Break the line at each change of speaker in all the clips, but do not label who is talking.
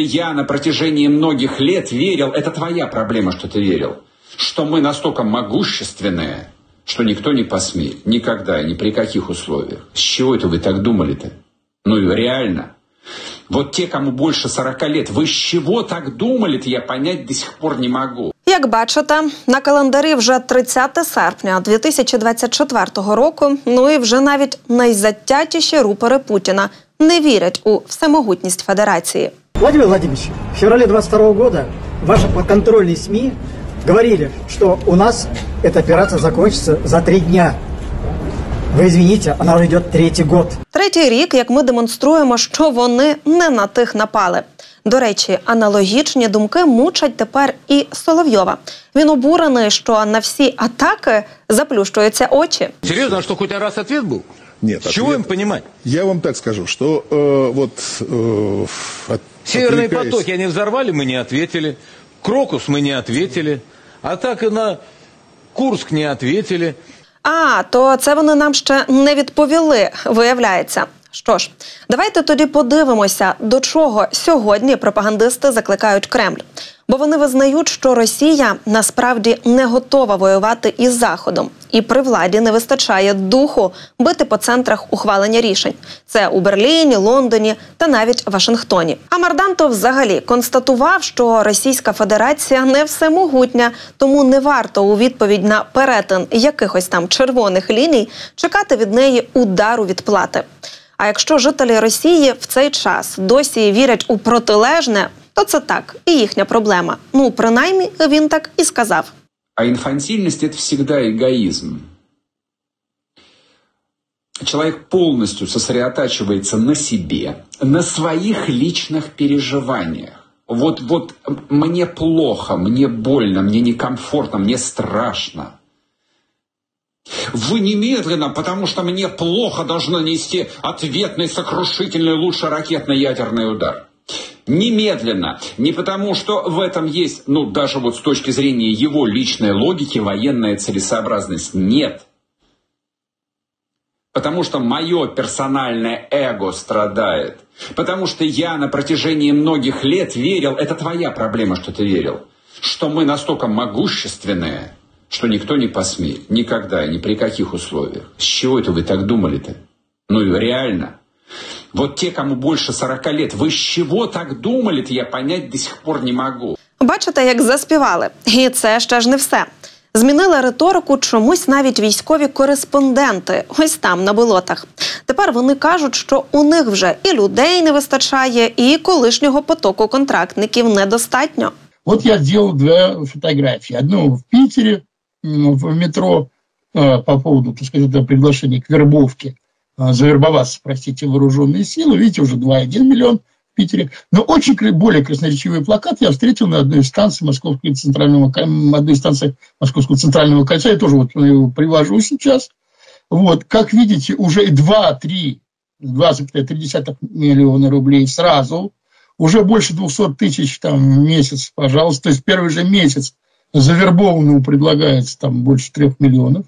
Я на протяжении многих лет верил, это твоя проблема, что ты верил, что мы настолько могущественные, что никто не посмеет. Никогда, ни при каких условиях. С чего это вы так думали-то? Ну и реально. Вот те, кому больше 40 лет, вы с чего так думали-то, я понять до сих пор не могу.
Як бачите, на календарі вже 30 серпня 2024 року. Ну і вже навіть найзатятіші рупори Путіна не вірять у всемогутність Федерації.
Владимир Владимирович, в феврале 22 года ваши подконтрольные СМИ говорили, что у нас эта операция закончится за три дня. Вы извините, она уже идет третий год.
Третій рік, як ми демонструємо, що вони не на тих напали. До речі, аналогічні думки мучать тепер і Соловйова. Він обурений, що на всі атаки заплющуються очі.
Серьезно, а что, хоть раз ответ был?
Нет.
С чего
ответ-
им понимать?
Я вам так скажу, что э, вот... э, от-
Северные
отвлекаясь-
потоки они взорвали, мы не ответили. Крокус мы не ответили. А так и на Курск не ответили.
А, то це вони нам ще не відповіли, виявляється. Що ж, давайте тоді подивимося, до чого сьогодні пропагандисти закликають Кремль. Бо вони визнають, що Росія насправді не готова воювати із Заходом, і при владі не вистачає духу бити по центрах ухвалення рішень. Це у Берліні, Лондоні та навіть Вашингтоні. А Мардантов взагалі констатував, що Російська Федерація не всемогутня, тому не варто у відповідь на перетин якихось там червоних ліній чекати від неї удару відплати. А якщо жителі Росії в цей час досі вірять у протилежне, то це так і їхня проблема. Ну принаймні він так і сказав.
А инфантильность – это всегда эгоизм. Человек полностью сосредотачивается на себе, на своих личных переживаниях. Вот, вот мне плохо, мне больно, мне некомфортно, мне страшно. вы немедленно, потому что мне плохо, должны нанести ответный, сокрушительный, лучше ракетно-ядерный удар. Немедленно. Не потому, что в этом есть, ну, даже вот с точки зрения его личной логики, военная целесообразность. Нет. Потому что мое персональное эго страдает. Потому что я на протяжении многих лет верил, это твоя проблема, что ты верил, что мы настолько могущественные, что никто не посмеет. Никогда, ни при каких условиях. С чего это вы так думали-то? Ну и реально. Вот те, кому больше 40 лет, вы с чего так думали-то, я понять до сих пор не могу.
Бачите, як заспівали, і це ще ж не все. Змінили риторику чомусь навіть військові кореспонденти, ось там на болотах. Тепер вони кажуть, що у них вже і людей не вистачає, і колишнього потоку контрактників недостатньо.
Вот я сделал две фотографии. Одну в Питере, м, в метро, э, по поводу, так сказать, этого приглашения к вербовке, э, завербоваться, простите, вооруженные силы. Видите, уже 2,1 миллион в Питере. Но очень более красноречивый плакат я встретил на одной из станций Московского центрального, одной из станций Московского центрального кольца. Я тоже вот его привожу сейчас. Вот, как видите, уже 2-3, 2,3 миллиона рублей сразу уже больше 200 тысяч там, в месяц, пожалуйста. То есть первый же месяц завербованному предлагается там больше трех миллионов.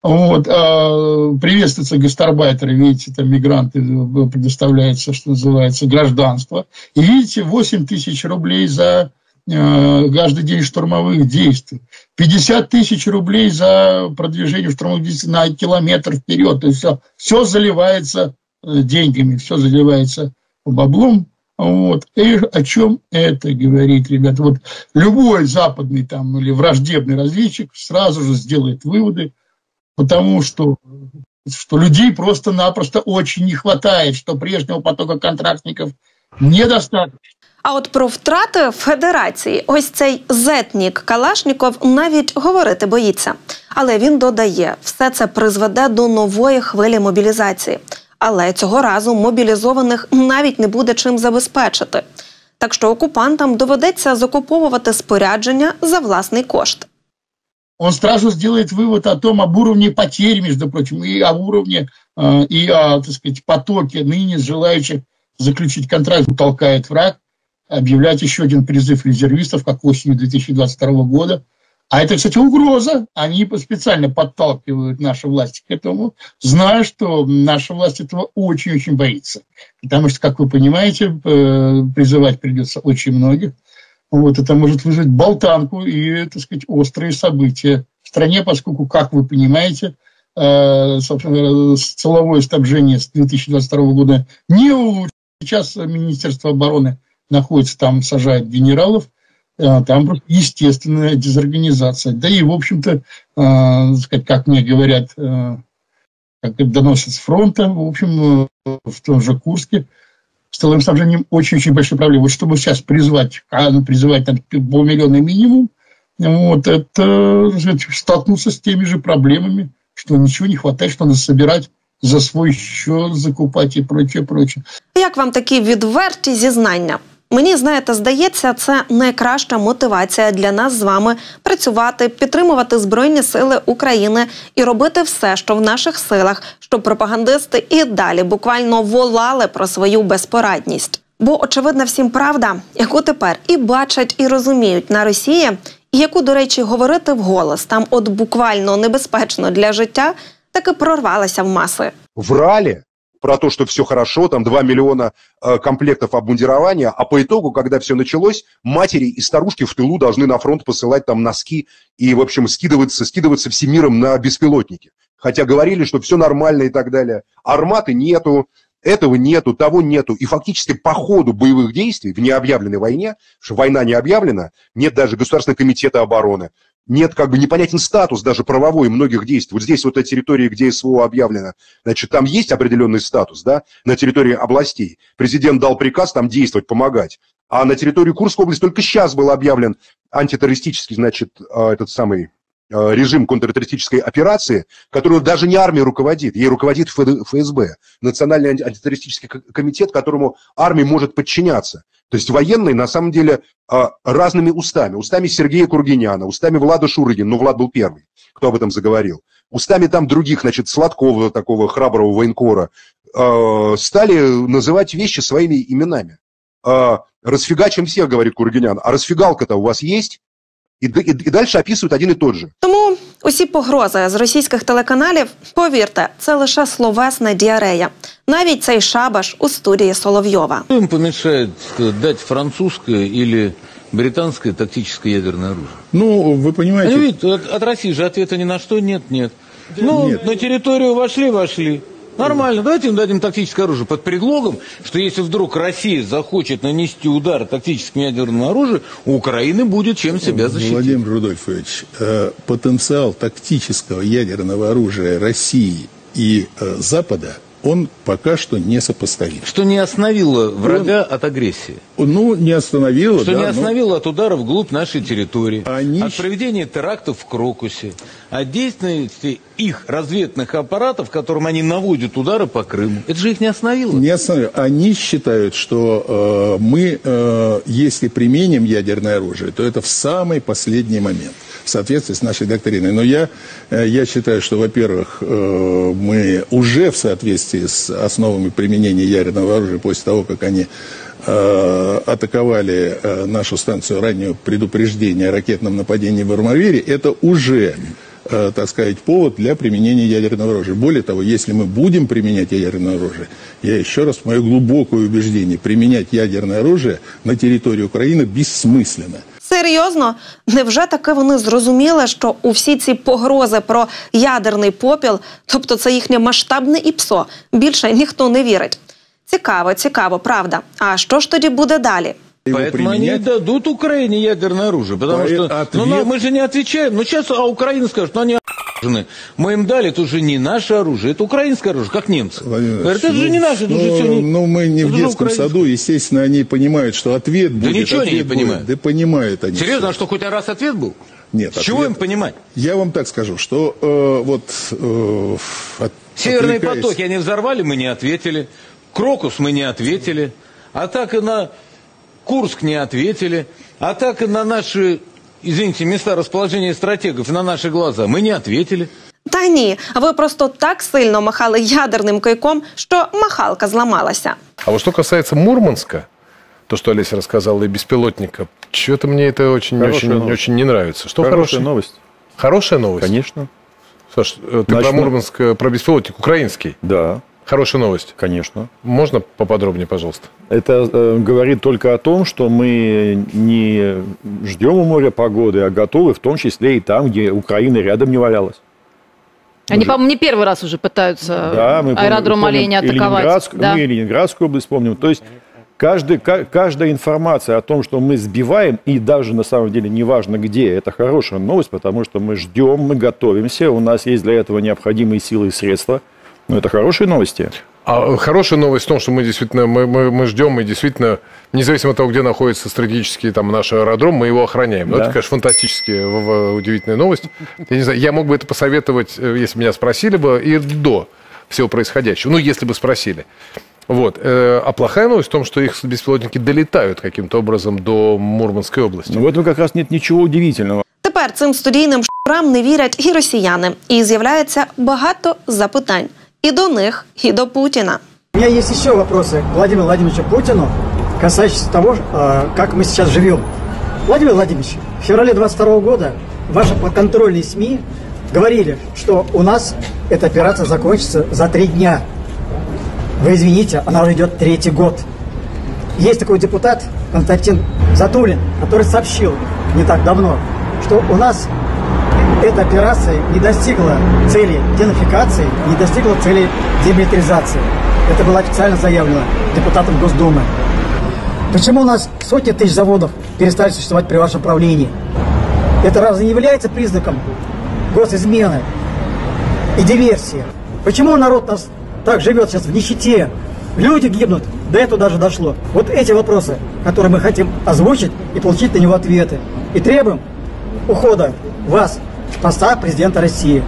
Вот, а приветствуются гастарбайтеры, видите, там мигранты, э, предоставляется, что называется, гражданство. И видите, 8 тысяч рублей за э, каждый день штурмовых действий. 50 тысяч рублей за продвижение штурмовых действий на километр вперед. То есть все, все заливается э, деньгами, все заливается баблом. Вот. И о чем это говорит, ребята? Вот любой западный там или враждебный разведчик сразу же сделает выводы, потому что, что людей просто-напросто очень не хватает, что прежнего потока контрактников недостаточно.
А от про втрати федерації, ось цей зетнік Калашніков навіть говорити боїться. Але він додає, все це призведе до нової хвилі мобілізації. Але цього разу мобілізованих навіть не буде чим забезпечити. Так що окупантам доведеться закуповувати спорядження за власний кошт.
Он сразу сделает вывод о том, об уровне потерь, между прочим, и о уровне, э, и о, так сказать, потоке ныне желающих заключить контракт. Толкает враг объявлять еще один призыв резервистов, как осенью 2022 года. А это, кстати, угроза. Они специально подталкивают наши власти к этому, зная, что наша власть этого очень-очень боится. Потому что, как вы понимаете, э, призывать придется очень многих. Вот, это может вызвать болтанку и, так сказать, острые события в стране, поскольку, как вы понимаете, э, собственно, силовое снабжение с 2022 года не улучшилось. Сейчас Министерство обороны находится там, сажает генералов, э, там просто естественная дезорганизация. Да и, в общем-то, сказать, как мне говорят, как это доносят с фронта, в общем, в том же Курске, с тыловым снабжением очень-очень большие проблемы. Вот чтобы сейчас призвать, а, ну, призывать там полмиллиона минимум, вот, это сказать, столкнуться с теми же проблемами, что ничего не хватает, что надо собирать за свой счет, закупать і прочее, прочее.
Як вам такі відверті зізнання? Мені знаєте, здається, це найкраща мотивація для нас з вами працювати, підтримувати збройні сили України і робити все, що в наших силах, щоб пропагандисти і далі буквально волали про свою безпорадність. Бо очевидна всім правда, яку тепер і бачать, і розуміють на Росії, і яку, до речі, говорити вголос там, от буквально небезпечно для життя, таки прорвалася в маси.
Врали про то, что все хорошо, там 2 миллиона э, комплектов обмундирования, а по итогу, когда все началось, матери и старушки в тылу должны на фронт посылать там носки и, в общем, скидываться, скидываться всемиром на беспилотники. Хотя говорили, что все нормально и так далее. Арматы нету, этого нету, того нету. И фактически по ходу боевых действий в необъявленной войне, что война не объявлена, нет даже Государственного комитета обороны, нет как бы непонятен статус даже правовой многих действий. Вот здесь вот на территории, где СВО объявлено, значит, там есть определенный статус, да, на территории областей. Президент дал приказ там действовать, помогать. А на территории Курской области только сейчас был объявлен антитеррористический, значит, а, этот самый режим контртеррористической операции, которую даже не армия руководит, ей руководит ФСБ, Национальный антитеррористический комитет, которому армия может подчиняться. То есть военные, на самом деле, а, разными устами. Устами Сергея Кургиняна, устами Влада Шурыгина, ну, Влад был первый, кто об этом заговорил. Устами там других, значит, Сладкова, такого храброго военкора, а, стали называть вещи своими именами. Расфигачим всех, говорит Кургинян. А расфигалка-то у вас есть? І, і, і далі описують один і тот же.
Тому усі погрози з російських телеканалів, повірте, це лише словесна діарея. Навіть цей шабаш у студії Соловйова.
Что им помешает дать французское или британское тактическое ядерное оружие?
Ну, вы понимаете...
Они видят, от, от России же ответа ни на что нет, нет. Ну,
Нет.
на территорию вошли, вошли. Нормально, давайте им дадим тактическое оружие под предлогом, что если вдруг Россия захочет нанести удар тактическим ядерным оружием, у Украины будет чем себя защитить.
Владимир Рудольфович, э, потенциал тактического ядерного оружия России и э, Запада, он пока что несопоставим.
Что не остановило врага от агрессии.
Ну, не остановило,
Что
да,
не
но-
остановило от ударов вглубь нашей территории,
Они
от проведения терактов в Крокусе, от деятельности их разведных аппаратов, которым они наводят удары по Крыму. Это же их не остановило.
Не остановил. Они считают, что э, мы, э, если применим ядерное оружие, то это в самый последний момент в соответствии с нашей доктриной. Но я, э, я считаю, что, во-первых, э, мы уже в соответствии с основами применения ядерного оружия после того, как они э, атаковали э, нашу станцию раннего предупреждения о ракетном нападении в Армавире, это уже э, так сказать, повод для применения ядерного оружия. Более того, если мы будем применять ядерное оружие, я еще раз, мое глубокое убеждение, применять ядерное оружие на территории Украины бессмысленно.
Серйозно, невже таки вони зрозуміли, що у всі ці погрози про ядерний попіл, тобто це їхнє масштабне ІПСО, більше ніхто не вірить? Цікаво, цікаво, правда. А що ж тоді буде далі?
Его
Поэтому они и
применять-
дадут Украине ядерное оружие. Потому
По-
что
ответ-
ну, на- мы же не отвечаем. Ну, сейчас а Украина скажет, ну, они охуенные. Мы им дали, это уже не наше оружие, это украинское оружие, как немцы.
Владимир
Говорят, это же не наше, это
ну,
уже все не...
Ну, мы не в
это же
детском саду, естественно, они понимают, что ответ будет.
ничего они не понимают.
будет. Да понимают они.
Серьезно, а что, хоть раз ответ был?
Нет,
С чего
ответ-
им понимать?
Я вам так скажу, что э, вот... э, от-
Северные
отвлекаясь-
потоки они взорвали, мы не ответили. Крокус мы не ответили. Атака на Курск не ответили. Атака на наши, извините, места расположения стратегов, на наши глаза мы не ответили.
Та ні, ви просто так сильно махали ядерним кийком, що махалка зламалася.
А вот что касается Мурманска, то, что Олеся рассказала, и беспилотника Что-то мне это очень, очень, очень не нравится. Что
хорошая хороший? новость?
Хорошая новость?
Конечно.
Саш, э, ты Значит, про Мурманск, э, про беспилотник украинский?
Да.
Хорошая новость.
Конечно.
Можно поподробнее, пожалуйста?
Это э, говорит только о том, что мы не ждем у моря погоды, а готовы в том числе и там, где Украина рядом не валялась.
Они, по-моему, не первый раз уже пытаются да, мы аэродром помним, Оленя атаковать.
И Ленинградскую, да. Мы и Ленинградскую область помним. То есть каждый, каждая информация о том, что мы сбиваем, и даже на самом деле неважно где, это хорошая новость, потому что мы ждем, мы готовимся, у нас есть для этого необходимые силы и средства. Но это хорошие новости.
А хорошая новость в том, что мы действительно мы, мы, мы ждем, и действительно, независимо от того, где находится стратегический там наш аэродром, мы его охраняем. Да. Ну, это, конечно, фантастическая, удивительная новость. Я не знаю, я мог бы это посоветовать, э, если меня спросили бы, и до всего происходящего. Ну, если бы спросили. Вот. Э, а плохая новость в том, что их беспилотники долетают каким-то образом до Мурманской области.
Ну, в этом как раз нет ничего удивительного.
Тепер цим студійним шурам не вірять і росіяни, і з'являється багато запитань і до них, і до Путіна.
У меня есть еще вопросы к Владимиру Владимировичу Путину, касающиеся того, как мы сейчас живем. Владимир Владимирович, в феврале 22 года ваши подконтрольные СМИ говорили, что у нас эта операция закончится за три дня. Вы извините, она уже идет третий год. Есть такой депутат Константин Затулин, который сообщил не так давно, что у нас эта операция не достигла цели денацификации, не достигла цели демилитаризации. Это было официально заявлено депутатом Госдумы. Почему у нас сотни тысяч заводов перестали существовать при вашем правлении? Это разве не является признаком госизмены и диверсии? Почему народ нас так живет сейчас в нищете? Люди гибнут, до этого даже дошло. Вот эти вопросы, которые мы хотим озвучить и получить на него ответы. И требуем ухода вас поста президента Росії.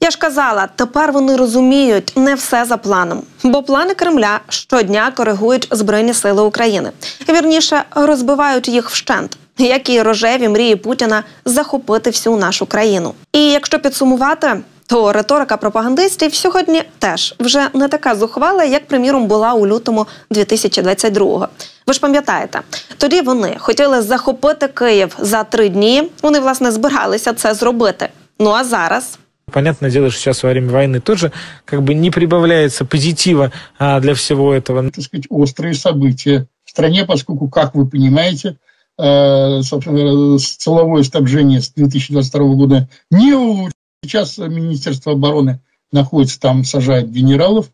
Я ж казала, тепер вони розуміють не все за планом, бо плани Кремля щодня коригують збройні сили України вірніше розбивають їх вщент, як і рожеві мрії Путіна захопити всю нашу країну. І якщо підсумувати, то риторика пропагандистів сьогодні теж вже не така зухвала, як приміром була у лютому 2022-го. Ви ж пам'ятаєте, тоді вони хотіли захопити Київ за три дні. Вони власне збиралися це зробити. Ну а зараз.
Понятное дело, что сейчас во время войны тоже как бы не прибавляется позитива а, для всего этого.
Так сказать, острые события в стране, поскольку, как вы понимаете, э, собственно, силовое снабжение с 2022 года не улучшилось. Сейчас Министерство обороны находится там, сажает генералов,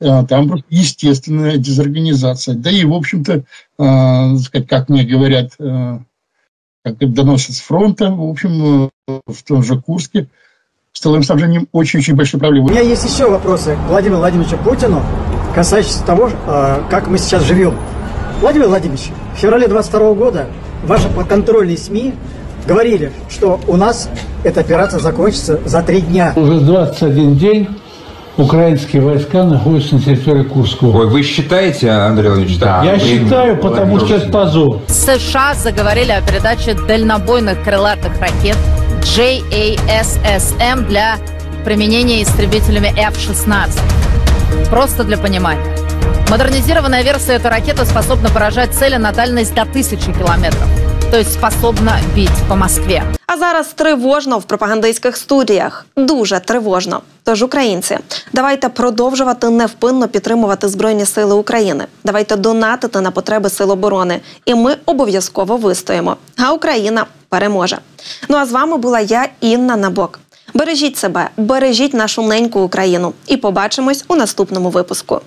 э, там естественная дезорганизация. Да и, в общем-то, э, как мне говорят, э, как доносят с фронта, в общем, в том же Курске, с тыловым снабжением очень-очень большие проблемы.
У меня есть еще вопросы к Владимиру Владимировичу Путину, касающиеся того, как мы сейчас живем. Владимир Владимирович, в феврале 22 года ваши подконтрольные СМИ говорили, что у нас эта операция закончится за три дня.
Уже 21 день украинские войска находятся на территории Курского.
Ой, вы считаете, Андрей Владимирович?
Да. Я считаю, потому что это позор.
США заговорили о передаче дальнобойных крылатых ракет JASSM для применения истребителями F-16. Просто для понимания. Модернизированная версия этой ракеты способна поражать цели на дальность до тысячи километров тобто способна бити по Москві.
А зараз тривожно в пропагандистських студіях. Дуже тривожно. Тож, українці, давайте продовжувати невпинно підтримувати Збройні Сили України. Давайте донатити на потреби сил оборони, і ми обов'язково вистоїмо. А Україна переможе. Ну а з вами була я, Інна Набок. Бережіть себе, бережіть нашу неньку Україну, і побачимось у наступному випуску.